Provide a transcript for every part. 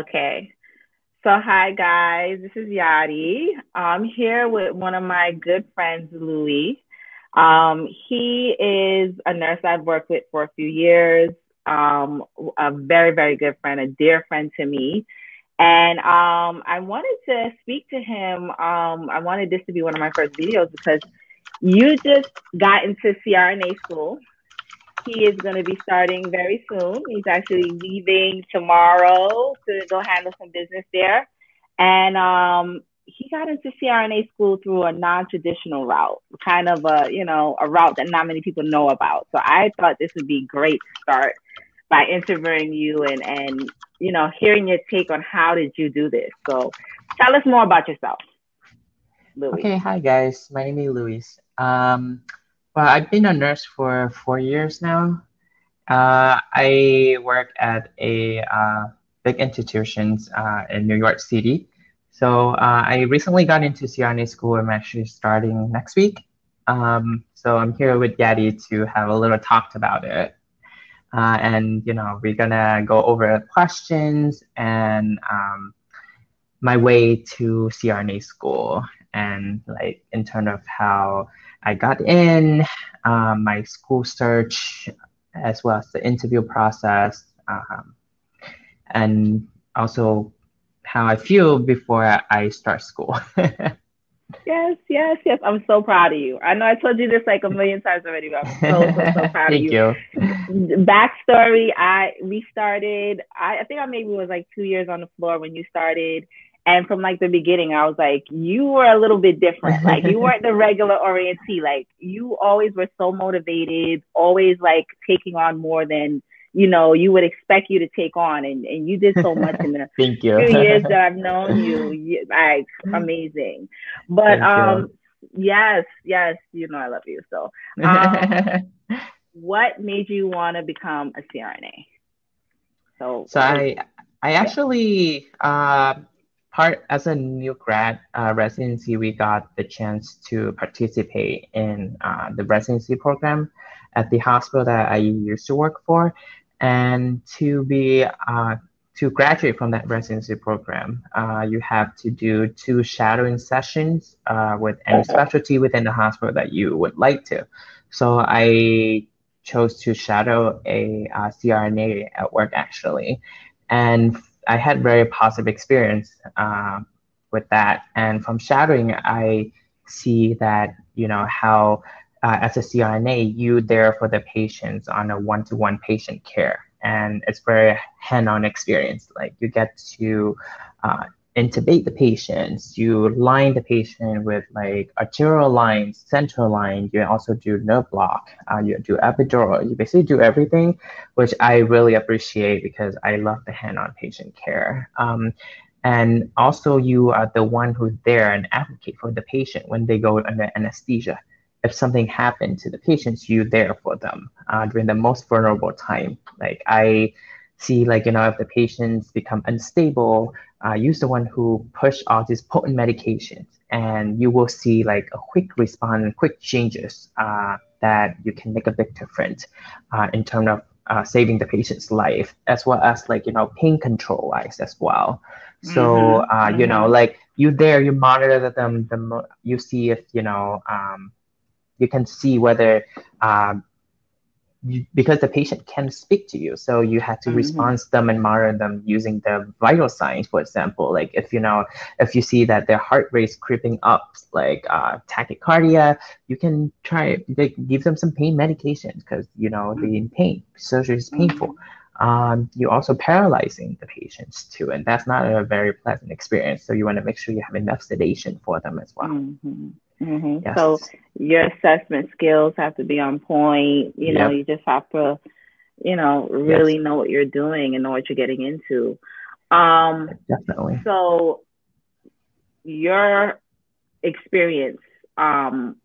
Okay. So, hi guys, this is Yaddi. I'm here with one of my good friends, Louis. Um, he is a nurse I've worked with for a few years, um, a very, very good friend, a dear friend to me. And um, I wanted to speak to him. Um, I wanted this to be one of my first videos because you just got into CRNA school. He is going to be starting very soon. He's actually leaving tomorrow to go handle some business there. And um, he got into CRNA school through a non-traditional route, kind of a, you know, a route that not many people know about. So I thought this would be great to start by interviewing you and, and, you know, hearing your take on how did you do this. So tell us more about yourself. Louis. Okay, hi guys. My name is Luis. Um, well, I've been a nurse for four years now. Uh, I work at a uh, big institutions uh, in New York City. So uh, I recently got into CRNA school. I'm actually starting next week. Um, so I'm here with Yaddi to have a little talk about it. Uh, and, you know, we're gonna go over questions and um, my way to CRNA school and like in terms of how I got in, um, my school search, as well as the interview process, um, and also how I feel before I start school. yes, yes, yes. I'm so proud of you. I know I told you this like a million times already, but I'm so, so, so proud of you. Thank you. Backstory, I we started, I, I think I maybe was like two years on the floor when you started and from like the beginning, I was like, you were a little bit different. Like you weren't the regular orientee. Like you always were so motivated, always like taking on more than you know you would expect you to take on, and, and you did so much in the Thank you. few years that I've known you. you like amazing. But Thank um, you. yes, yes, you know I love you. So, um, what made you want to become a CRNA? So, so I I actually. Uh, part as a new grad uh, residency, we got the chance to participate in uh, the residency program at the hospital that I used to work for, and to be uh, to graduate from that residency program, uh, you have to do two shadowing sessions uh, with any specialty within the hospital that you would like to. So I chose to shadow a uh, CRNA at work actually, and I had very positive experience uh, with that. And from shadowing, I see that you know how uh, as a CRNA, you there for the patients on a one-to-one patient care, and it's very hand-on experience. Like you get to uh, intubate the patients, you line the patient with like arterial lines, central line, you also do nerve block, uh, you do epidural, you basically do everything, which I really appreciate because I love the hand-on patient care. Um, and also you are the one who's there and advocate for the patient when they go under anesthesia. If something happened to the patients, you're there for them uh, during the most vulnerable time. Like I see like, you know, if the patients become unstable, uh, use the one who push all these potent medications and you will see like a quick response and quick changes uh, that you can make a big difference uh, in terms of uh, saving the patient's life as well as like you know pain control wise as well so mm-hmm. Uh, you know like you there you monitor them the you see if you know um, you can see whether um, you, because the patient can speak to you. So you have to mm-hmm. respond to them and monitor them using the vital signs for example. Like if you know if you see that their heart rate is creeping up like uh, tachycardia you can try like, give them some pain medication because you know they're in pain. Surgery is painful. Mm-hmm. um, you're also paralyzing the patients too and that's not a very pleasant experience. So you want to make sure you have enough sedation for them as well. Mm-hmm. Mm-hmm. Yes. So your assessment skills have to be on point. You know, you just have to, you know, really yes. know what you're doing and know what you're getting into. Um, Definitely. So your experience, um,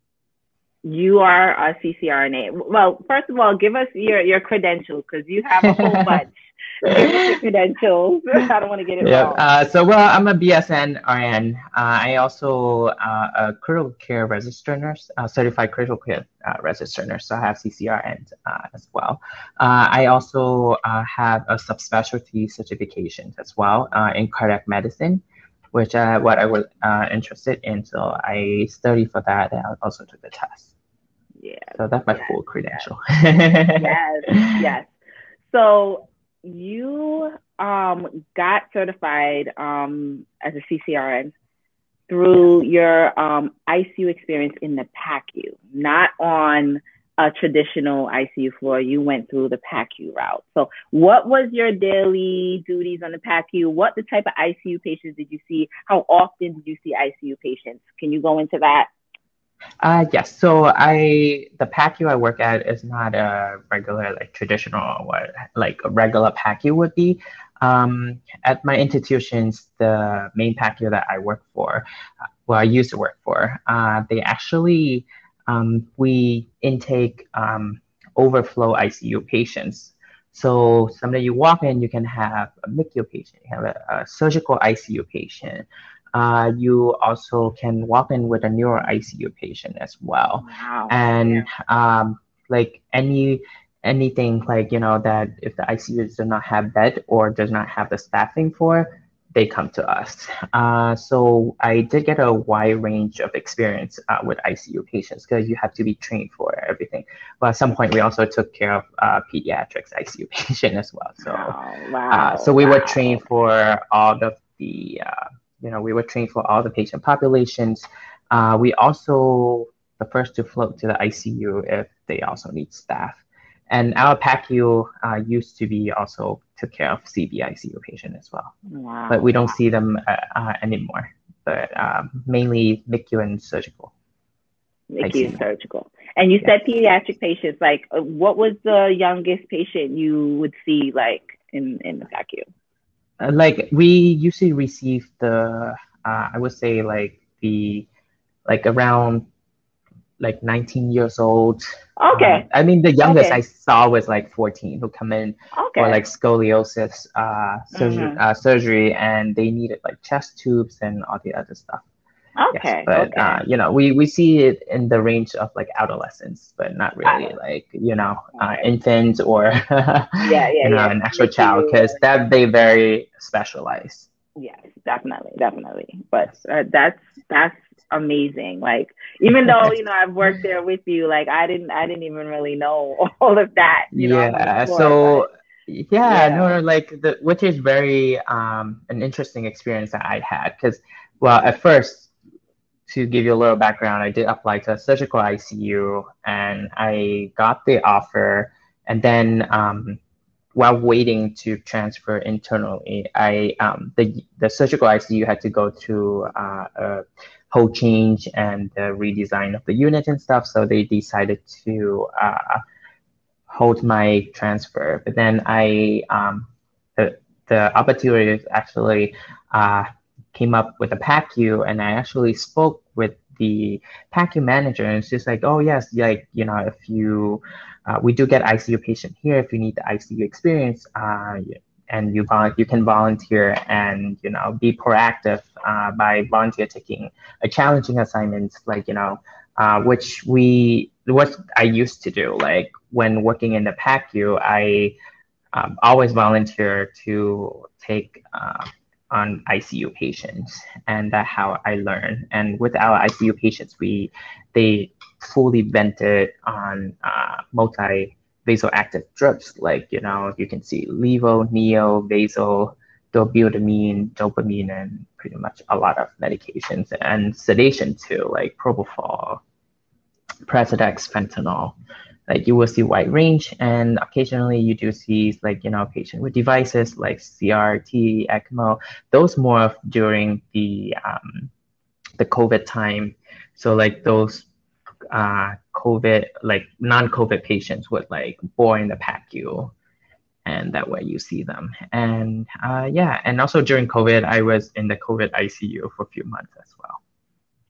you are a CCRNA. Well, first of all, give us your your credentials because you have a whole bunch. credentials. I don't want to get it yeah. wrong. Uh, so, well, I'm a BSN RN. Uh, I also uh, a critical care registered nurse, uh, certified critical care uh, registered nurse. So I have CCRN uh, as well. I also have a subspecialty certification as well in cardiac medicine which uh, what I was uh, interested in. So I studied for that and I also took the test. Yeah. So that's my yes, full credential. yes, yes. So you um, got certified um, as a CCRN through your um, ICU experience in the PACU, not on a traditional ICU floor. You went through the PACU route. So, what was your daily duties on the PACU? What the type of ICU patients did you see? How often did you see ICU patients? Can you go into that? Uh, yes. So I the PACU I work at is not a regular like traditional what like a regular PACU would be. Um, at my institutions, the main PACU that I work for, well, I used to work for, uh, they actually um, we intake um, overflow ICU patients. So somebody you walk in, you can have a MICU patient, you have a, a surgical ICU patient, uh, you also can walk in with a neuro ICU patient as well. Wow. And um, like any anything like you know that if the ICU does not have bed or does not have the staffing for, they come to us. Uh, so I did get a wide range of experience uh, with ICU patients because you have to be trained for everything. But at some point, we also took care of uh, pediatrics ICU patient as well. So, wow, wow, uh, so we wow. were trained for all of the uh, you know, we were trained for all the patient populations. Uh, we also the first to float to the ICU if they also need staff. And our PACU uh, used to be also took care of CVICU patient as well. Wow. But we don't see them uh, uh, anymore. But um, mainly MICU and surgical. MICU and surgical. And you yeah. said pediatric patients. Like, uh, what was the youngest patient you would see like in in the PACU? Uh, like we usually receive the uh, I would say like the like around like 19 years old. Okay. Uh, I mean, the youngest okay. I saw was like 14 who come in okay. for like scoliosis uh, surgery, mm-hmm. uh, surgery, and they needed like chest tubes and all the other stuff. Okay. Yes, but okay. Uh, you know, we we see it in the range of like adolescents, but not really like you know uh, infants or yeah, yeah, you know yeah. an actual child because that they very specialized. Yes, definitely, definitely. But uh, that's that's amazing. Like even though you know I've worked there with you, like I didn't I didn't even really know all of that. yeah. Floor, so. But, yeah, yeah, no, like the which is very um an interesting experience that I had because well at first to give you a little background, I did apply to a surgical ICU and I got the offer. And then um, while waiting to transfer internally, I um, the the surgical ICU had to go through uh, a whole change and the redesign of the unit and stuff. So they decided to uh, hold my transfer. But then I um, the the opportunity actually uh, came up with a PACU, and I actually spoke with the PACU manager, and she's like, "Oh yes, like you know, if you, uh, we do get ICU patient here. If you need the ICU experience, uh, and you vol- you can volunteer and you know be proactive uh, by volunteer taking a challenging assignment, like you know, uh, which we what I used to do, like when working in the PACU, I um, always volunteer to take." On ICU patients, and that's how I learn. And with our ICU patients, we they fully vented on uh, multi vasoactive drugs, like you know you can see levo, neo, vaso, dobutamine, dopamine, and pretty much a lot of medications and sedation too, like propofol, Precedex, fentanyl like you will see wide range and occasionally you do see like you know patient with devices like CRT, ECMO, those more during the um, the COVID time. So like those uh, COVID like non-COVID patients would like bore in the PACU and that way you see them. And uh, yeah, and also during COVID, I was in the COVID ICU for a few months as well.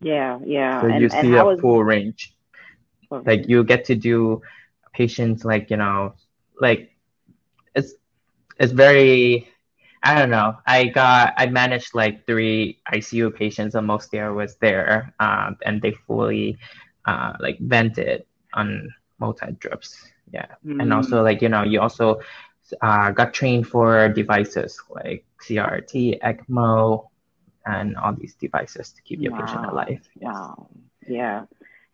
Yeah, yeah. So and, you see a was... full range like you get to do patients like you know like it's it's very I don't know. I got I managed like three ICU patients, and most there was there, um, and they fully uh, like vented on multi drips. Yeah, mm. and also like you know you also uh, got trained for devices like CRT, ECMO, and all these devices to keep your wow. patient alive. Wow. Yeah.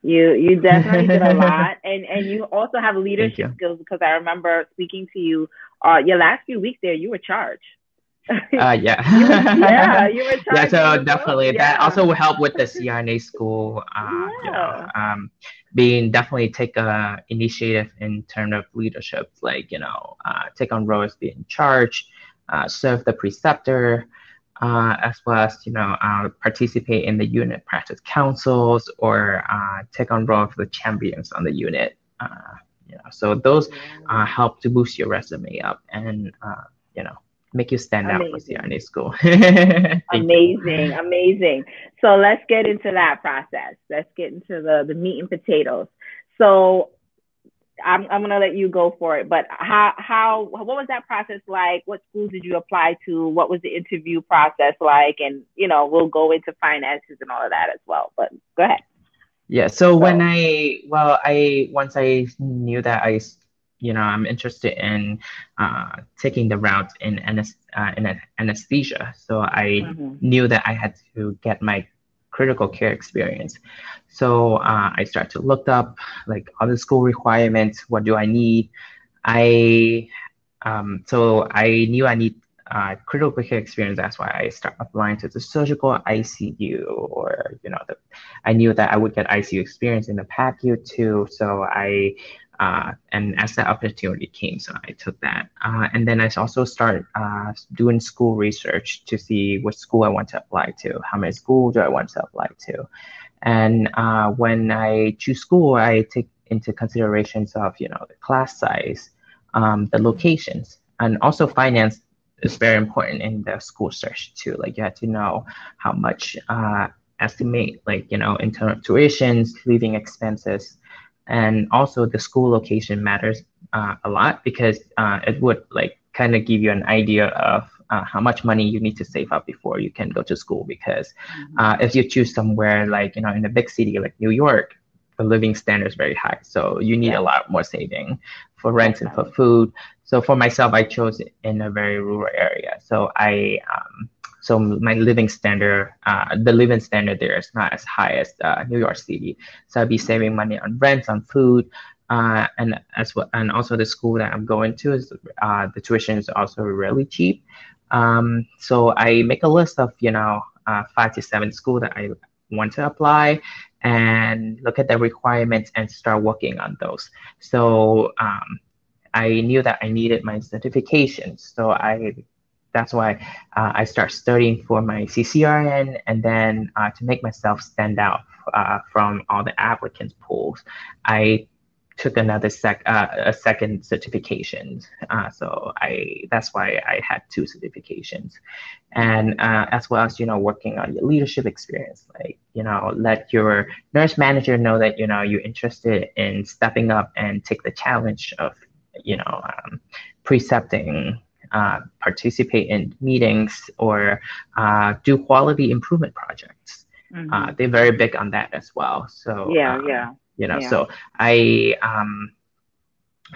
You you definitely did a lot, and and you also have leadership skills because I remember speaking to you. Uh, your last few weeks there, you were charged. uh, yeah. yeah, you were Yeah, so definitely yeah. that also will help with the CRNA school. Uh, yeah. You know, um, being definitely take a initiative in terms of leadership, like you know, uh, take on roles, be in charge, uh, serve the preceptor, uh, as well as you know uh, participate in the unit practice councils or uh, take on role of the champions on the unit. Uh, you know, so those uh, help to boost your resume up and uh, you know make you stand amazing. out for CRNA school. amazing, amazing. So let's get into that process. Let's get into the the meat and potatoes. So I'm, I'm gonna let you go for it. But how how what was that process like? What schools did you apply to? What was the interview process like? And you know, we'll go into finances and all of that as well. But go ahead. Yeah. So, so when I well, I once I knew that I you know I'm interested in uh, taking the route in, uh, in anesthesia, so I mm-hmm. knew that I had to get my critical care experience. So uh, I start to look up like other school requirements. What do I need? I um, so I knew I need uh, critical care experience. That's why I start applying to the surgical ICU, or you know, the, I knew that I would get ICU experience in the PACU too. So I uh, and as that opportunity came, so I took that. Uh, and then I also started uh, doing school research to see what school I want to apply to, how many schools do I want to apply to. And uh, when I choose school, I take into considerations of, you know, the class size, um, the locations, and also finance is very important in the school search too. Like you have to know how much uh, estimate, like, you know, in terms of tuitions, living expenses, and also the school location matters uh, a lot because uh, it would like kind of give you an idea of uh, how much money you need to save up before you can go to school because mm-hmm. Uh, if you choose somewhere like you know in a big city like new york the living standard is very high so you need yeah. a lot more saving for rent and for food so for myself i chose in a very rural area so i um, so my living standard, uh, the living standard there is not as high as uh, New York City. So I'd be saving money on rent, on food, uh, and as well, and also the school that I'm going to is uh, the tuition is also really cheap. Um, so I make a list of you know uh, five to seven school that I want to apply and look at the requirements and start working on those. So um, I knew that I needed my certifications. So I that's why uh, I start studying for my CCRN and then uh, to make myself stand out uh, from all the applicants pools, I took another sec uh, a second certification. Uh, so I that's why I had two certifications, and uh, as well as you know working on your leadership experience, like you know let your nurse manager know that you know you're interested in stepping up and take the challenge of you know um, precepting uh, participate in meetings or uh, do quality improvement projects. Mm-hmm. Uh, they're very big on that as well. So yeah, um, yeah, you know, yeah. so I um,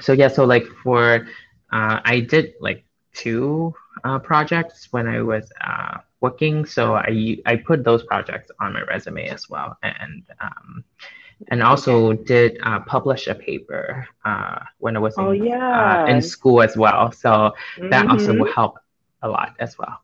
so yeah, so like for uh, I did like two uh, projects when I was uh, working. So I I put those projects on my resume as well, and um, and also did uh, publish a paper uh, when I was oh, in, yeah. uh, in school as well. So mm-hmm. that also will help a lot as well.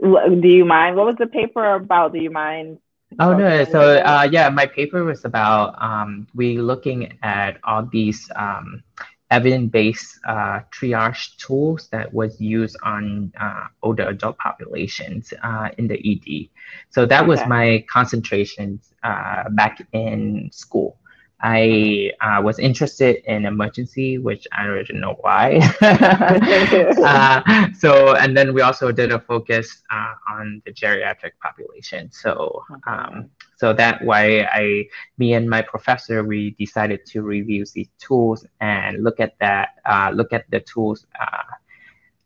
Do you mind? What was the paper about? Do you mind? Oh no! So uh, yeah, my paper was about um, we looking at all these um, evidence-based uh, triage tools that was used on uh, older adult populations uh, in the ED. So that okay. was my concentration uh, back in school. I uh, was interested in emergency, which I don't even know why. uh, so, and then we also did a focus uh, on the geriatric population. So, um, so that why I, me and my professor, we decided to review these tools and look at that, uh, look at the tools uh,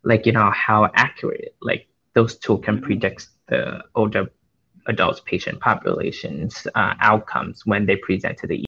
like you know how accurate like those tools can predict the older adults patient populations uh, outcomes when they present to the